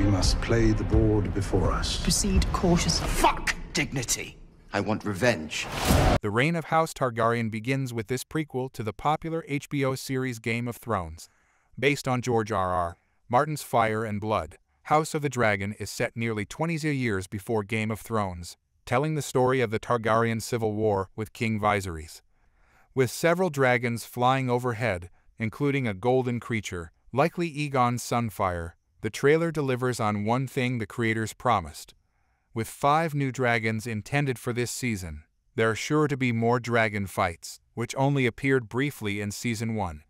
We must play the board before us. Proceed cautiously. Fuck dignity! I want revenge. The reign of House Targaryen begins with this prequel to the popular HBO series Game of Thrones. Based on George R.R. Martin's Fire and Blood, House of the Dragon is set nearly 20 years before Game of Thrones, telling the story of the Targaryen civil war with King Viserys. With several dragons flying overhead, including a golden creature, likely Aegon's Sunfire, the trailer delivers on one thing the creators promised. With five new dragons intended for this season, there are sure to be more dragon fights, which only appeared briefly in Season 1.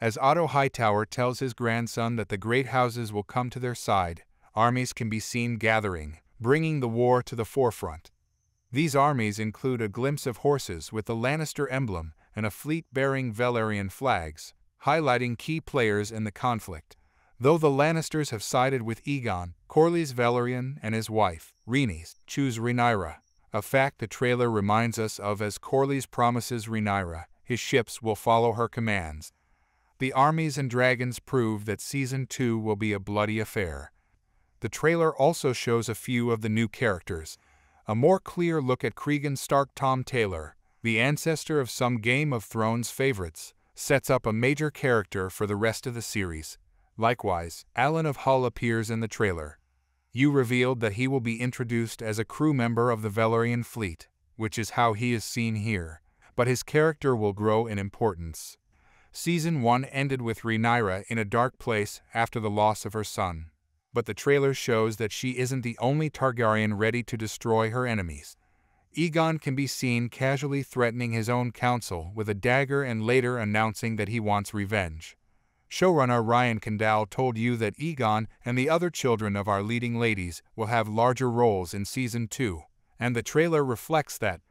As Otto Hightower tells his grandson that the great houses will come to their side, armies can be seen gathering, bringing the war to the forefront. These armies include a glimpse of horses with the Lannister emblem and a fleet bearing Velaryon flags, highlighting key players in the conflict. Though the Lannisters have sided with Aegon, Corlys Velaryon and his wife, Rhaenys, choose Rhaenyra, a fact the trailer reminds us of as Corlys promises Rhaenyra his ships will follow her commands. The armies and dragons prove that Season 2 will be a bloody affair. The trailer also shows a few of the new characters. A more clear look at Cregan Stark Tom Taylor, the ancestor of some Game of Thrones favorites, sets up a major character for the rest of the series. Likewise, Alyn of Hull appears in the trailer. You revealed that he will be introduced as a crew member of the Velaryon fleet, which is how he is seen here, but his character will grow in importance. Season 1 ended with Rhaenyra in a dark place after the loss of her son. But the trailer shows that she isn't the only Targaryen ready to destroy her enemies. Aegon can be seen casually threatening his own council with a dagger and later announcing that he wants revenge. Showrunner Ryan Condal told you that Aegon and the other children of our leading ladies will have larger roles in Season 2, and the trailer reflects that.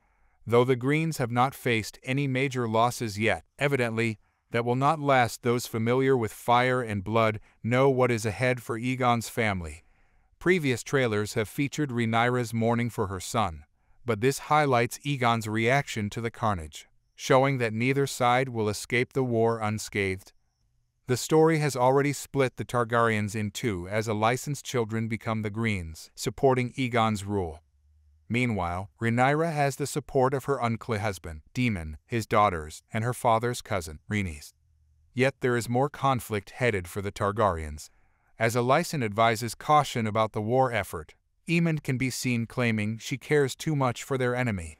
Though the Greens have not faced any major losses yet, evidently, that will not last those familiar with fire and blood know what is ahead for Aegon's family. Previous trailers have featured Rhaenyra's mourning for her son, but this highlights Aegon's reaction to the carnage, showing that neither side will escape the war unscathed. The story has already split the Targaryens in two as Alicent's children become the Greens, supporting Aegon's rule. Meanwhile, Rhaenyra has the support of her unclear husband, Daemon, his daughters, and her father's cousin, Rhaenys. Yet there is more conflict headed for the Targaryens. As Alicent advises caution about the war effort, Aemond can be seen claiming she cares too much for their enemy.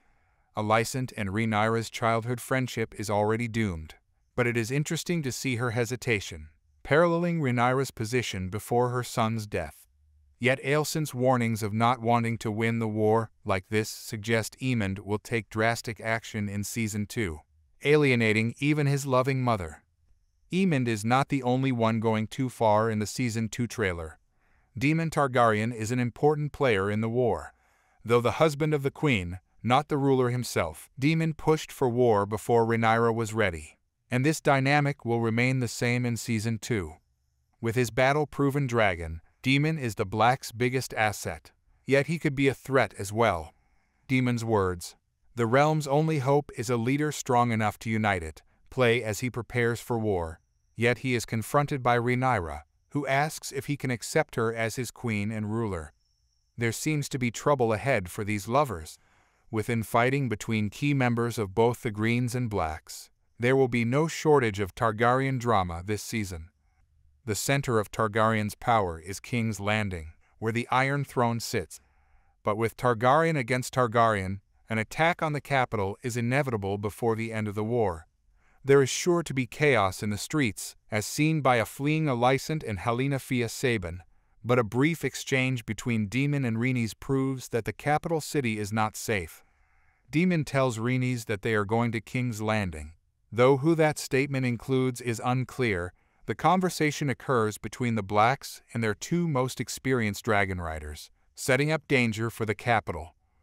Alicent and Rhaenyra's childhood friendship is already doomed but it is interesting to see her hesitation, paralleling Rhaenyra's position before her son's death. Yet Alicent's warnings of not wanting to win the war like this suggest Aemond will take drastic action in Season 2, alienating even his loving mother. Aemond is not the only one going too far in the Season 2 trailer. Daemon Targaryen is an important player in the war. Though the husband of the queen, not the ruler himself, Daemon pushed for war before Rhaenyra was ready and this dynamic will remain the same in Season 2. With his battle-proven dragon, Daemon is the Black's biggest asset, yet he could be a threat as well. Daemon's words, The realm's only hope is a leader strong enough to unite it, play as he prepares for war, yet he is confronted by Rhaenyra, who asks if he can accept her as his queen and ruler. There seems to be trouble ahead for these lovers, with infighting between key members of both the Greens and Blacks. There will be no shortage of Targaryen drama this season. The center of Targaryen's power is King's Landing, where the Iron Throne sits. But with Targaryen against Targaryen, an attack on the capital is inevitable before the end of the war. There is sure to be chaos in the streets, as seen by a fleeing Alicent and Helaena Phia Saban, but a brief exchange between Daemon and Rhaenys proves that the capital city is not safe. Daemon tells Rhaenys that they are going to King's Landing, Though who that statement includes is unclear, the conversation occurs between the Blacks and their two most experienced dragon riders, setting up danger for the capital.